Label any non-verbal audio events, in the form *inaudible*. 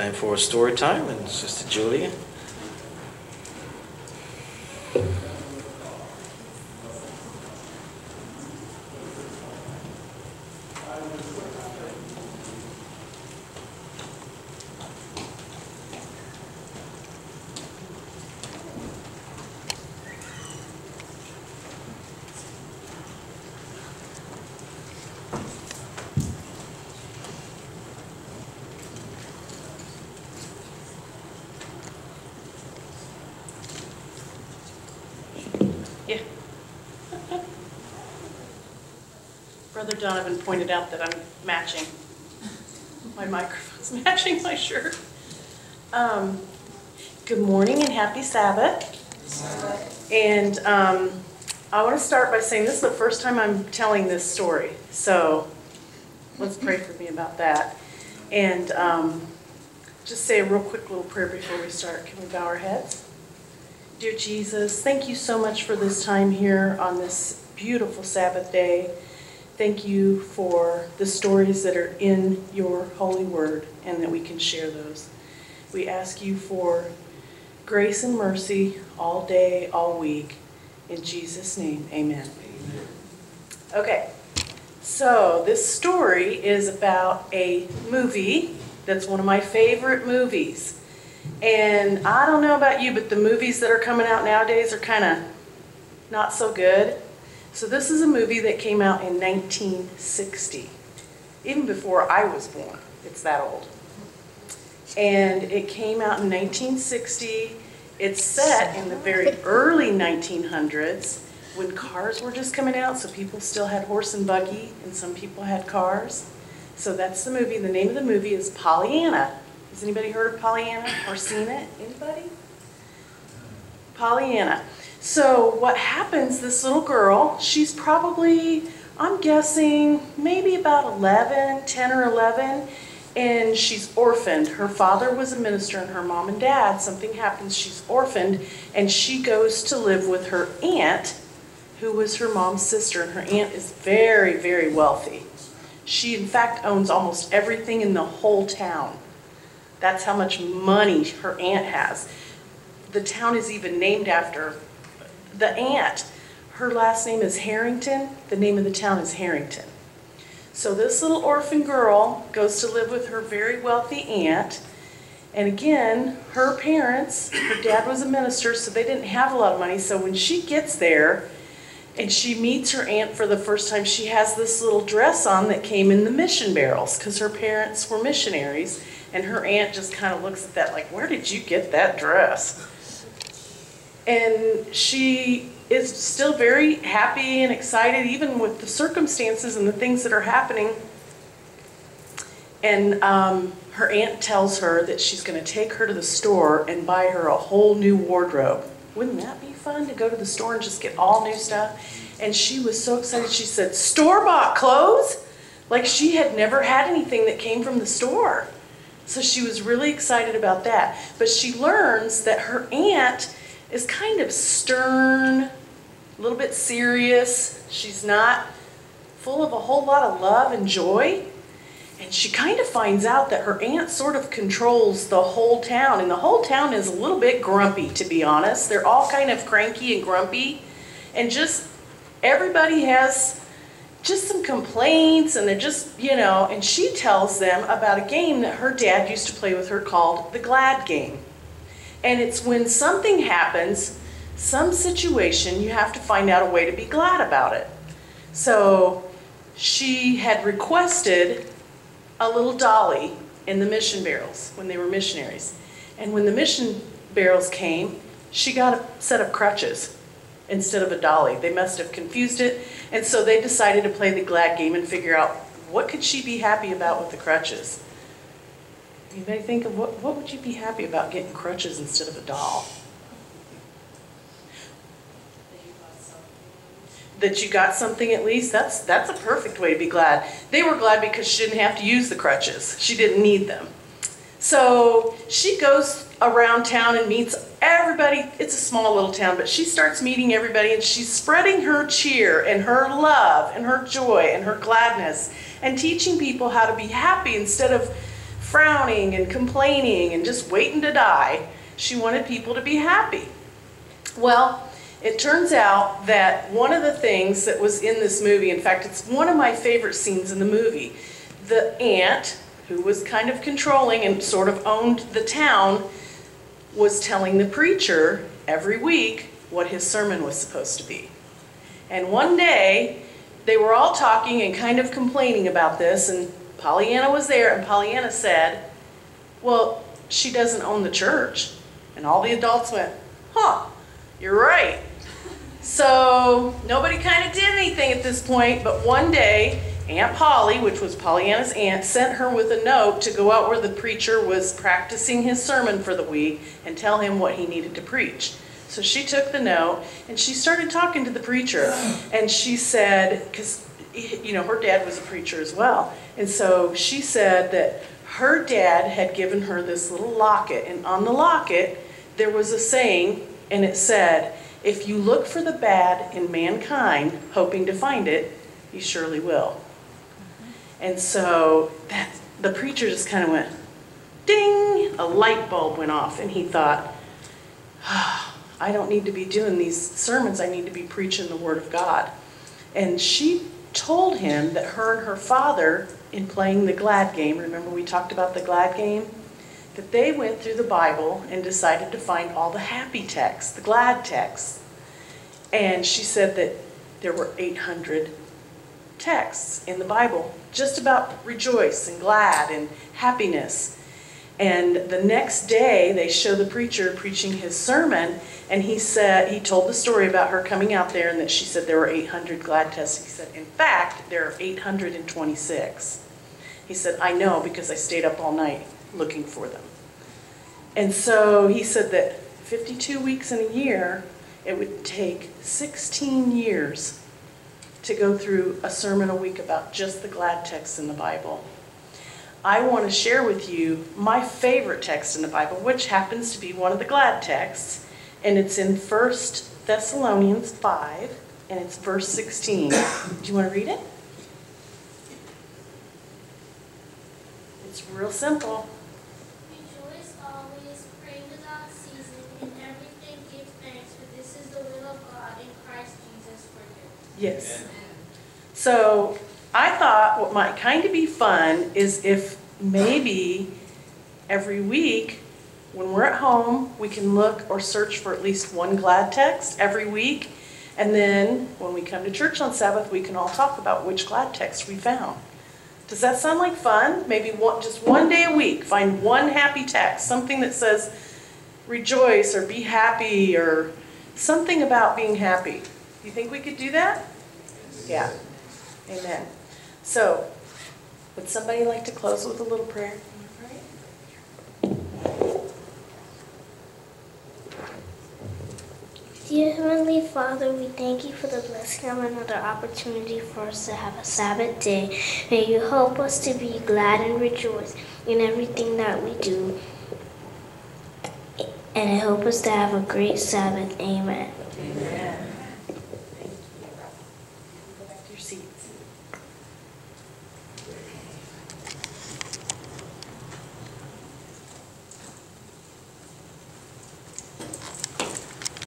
Time for story time and Sister Julia. Yeah. Brother Donovan pointed out that I'm matching. My microphone's *laughs* matching my shirt. Um, Good morning and happy Sabbath. And um, I want to start by saying this is the first time I'm telling this story, so let's pray for me about that. And um, just say a real quick little prayer before we start. Can we bow our heads? Dear Jesus, thank you so much for this time here on this beautiful Sabbath day. Thank you for the stories that are in your holy word and that we can share those. We ask you for grace and mercy all day, all week. In Jesus' name, amen. amen. Okay, so this story is about a movie that's one of my favorite movies. And I don't know about you, but the movies that are coming out nowadays are kind of not so good. So this is a movie that came out in 1960, even before I was born. It's that old. And it came out in 1960. It's set in the very early 1900s when cars were just coming out, so people still had horse and buggy, and some people had cars. So that's the movie. The name of the movie is Pollyanna. Has anybody heard of Pollyanna or seen it? Anybody? Pollyanna. So what happens, this little girl, she's probably, I'm guessing, maybe about 11, 10 or 11, and she's orphaned. Her father was a minister and her mom and dad, something happens, she's orphaned, and she goes to live with her aunt, who was her mom's sister, and her aunt is very, very wealthy. She, in fact, owns almost everything in the whole town. That's how much money her aunt has. The town is even named after the aunt. Her last name is Harrington. The name of the town is Harrington. So this little orphan girl goes to live with her very wealthy aunt. And again, her parents, her dad was a minister, so they didn't have a lot of money. So when she gets there and she meets her aunt for the first time, she has this little dress on that came in the mission barrels because her parents were missionaries. And her aunt just kind of looks at that like, where did you get that dress? And she is still very happy and excited, even with the circumstances and the things that are happening. And um, her aunt tells her that she's going to take her to the store and buy her a whole new wardrobe. Wouldn't that be fun to go to the store and just get all new stuff? And she was so excited. She said, Store bought clothes? Like she had never had anything that came from the store. So she was really excited about that. But she learns that her aunt is kind of stern, a little bit serious. She's not full of a whole lot of love and joy. And she kind of finds out that her aunt sort of controls the whole town. And the whole town is a little bit grumpy, to be honest. They're all kind of cranky and grumpy. And just everybody has just some complaints and they're just, you know, and she tells them about a game that her dad used to play with her called the Glad Game. And it's when something happens, some situation, you have to find out a way to be glad about it. So she had requested a little dolly in the mission barrels when they were missionaries. And when the mission barrels came, she got a set of crutches instead of a dolly. They must have confused it. And so they decided to play the glad game and figure out what could she be happy about with the crutches. Anybody think of what, what would you be happy about getting crutches instead of a doll? That you got something at least, that's, that's a perfect way to be glad. They were glad because she didn't have to use the crutches. She didn't need them. So she goes around town and meets everybody. It's a small little town, but she starts meeting everybody and she's spreading her cheer and her love and her joy and her gladness and teaching people how to be happy instead of frowning and complaining and just waiting to die. She wanted people to be happy. Well, it turns out that one of the things that was in this movie, in fact, it's one of my favorite scenes in the movie, the aunt, who was kind of controlling and sort of owned the town, was telling the preacher every week what his sermon was supposed to be. And one day, they were all talking and kind of complaining about this, and Pollyanna was there, and Pollyanna said, Well, she doesn't own the church. And all the adults went, Huh, you're right. So nobody kind of did anything at this point, but one day, Aunt Polly, which was Pollyanna's aunt, sent her with a note to go out where the preacher was practicing his sermon for the week and tell him what he needed to preach. So she took the note and she started talking to the preacher. And she said, because, you know, her dad was a preacher as well. And so she said that her dad had given her this little locket. And on the locket, there was a saying, and it said, If you look for the bad in mankind, hoping to find it, you surely will. And so that the preacher just kind of went, ding, a light bulb went off, and he thought, "Ah, I don't need to be doing these sermons, I need to be preaching the Word of God. And she told him that her and her father, in playing the glad game, remember we talked about the glad game? That they went through the Bible and decided to find all the happy texts, the glad texts. And she said that there were 800 texts in the Bible just about rejoice and glad and happiness. And the next day, they show the preacher preaching his sermon, and he said he told the story about her coming out there, and that she said there were 800 glad texts. He said, in fact, there are 826. He said, I know because I stayed up all night looking for them. And so he said that 52 weeks in a year, it would take 16 years to go through a sermon a week about just the glad texts in the Bible. I want to share with you my favorite text in the Bible, which happens to be one of the glad texts, and it's in 1 Thessalonians 5, and it's verse 16. Do you want to read it? It's real simple. Rejoice always, pray without ceasing, in everything give thanks, for this is the will of God in Christ Jesus for you. Yes. So I thought what might kind of be fun is if maybe every week when we're at home, we can look or search for at least one glad text every week. And then when we come to church on Sabbath, we can all talk about which glad text we found. Does that sound like fun? Maybe one, just one day a week, find one happy text, something that says rejoice or be happy or something about being happy. You think we could do that? Yeah. Amen. So, would somebody like to close with a little prayer? Dear Heavenly Father, we thank you for the blessing of another opportunity for us to have a Sabbath day. May you help us to be glad and rejoice in everything that we do. And help us to have a great Sabbath. Amen.